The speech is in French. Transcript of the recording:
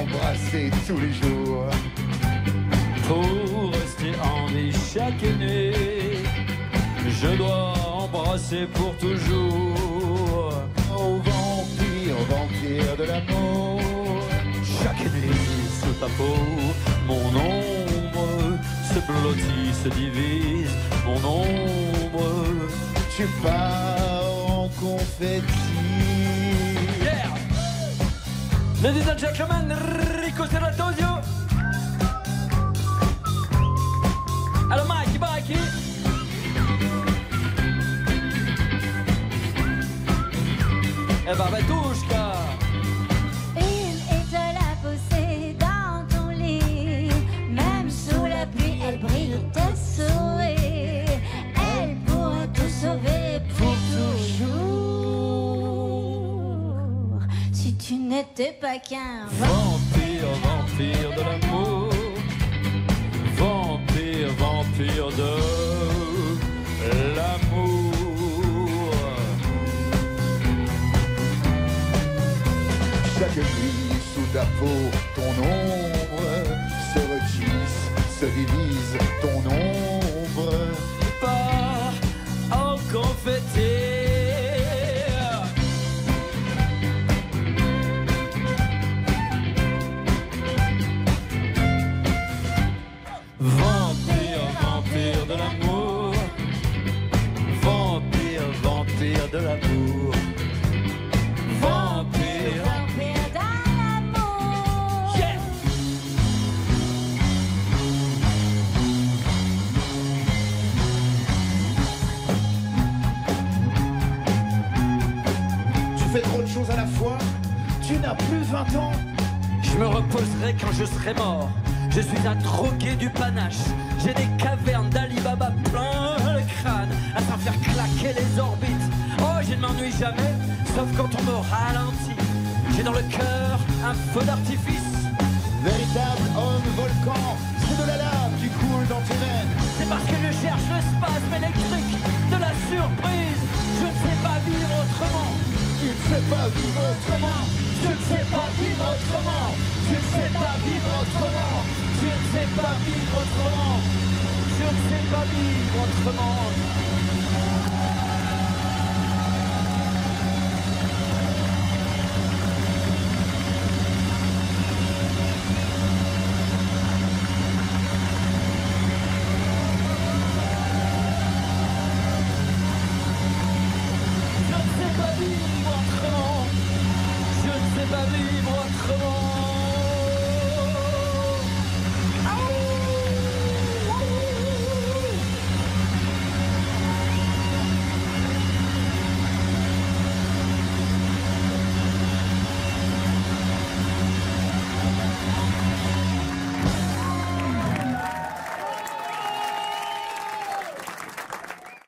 embrasser tous les jours. Pour rester en vie chaque année, je dois embrasser pour toujours. Oh vampire, vampire de l'amour. Chaque année, sous ta peau, mon ombre se blottit, se divise, mon ombre. Tu pars en confetti. Ladies and gentlemen, Rico Serratosio. Alors Mikey, Mikey. Eh ben, Betouchka. Une et te la pousser dans ton lit. Même sous la pluie, elle brille Si tu n'étais pas qu'un Vampire, vampire de l'amour. Vampire, vampire de l'amour. Chaque nuit sous ta peau, ton ombre se retisse, se divise, ton ombre. Vampire, vampire de l'amour. Vampire, vampire de l'amour. Vampire. vampire dans l'amour. Yeah! Tu fais trop de choses à la fois, tu n'as plus 20 ans. Je me reposerai quand je serai mort. Je suis un troquet du panache. J'ai des cavernes d'Alibaba plein le crâne à s'en faire claquer les orbites. Oh, je ne m'ennuie jamais, sauf quand on me ralentit. J'ai dans le cœur un feu d'artifice. Véritable homme volcan, c'est de la lave qui coule dans tes veines. C'est parce que je cherche le spasme électrique de la surprise. Je ne sais pas vivre autrement. Tu ne sais pas vivre autrement. Sais pas vivre autrement. Je ne sais pas vivre autrement. Je ne sais pas vivre autrement.